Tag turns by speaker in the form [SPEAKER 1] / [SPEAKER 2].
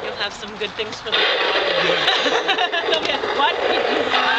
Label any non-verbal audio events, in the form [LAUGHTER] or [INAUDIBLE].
[SPEAKER 1] You'll have some good things for the [LAUGHS] crowd. Yeah. what did you do?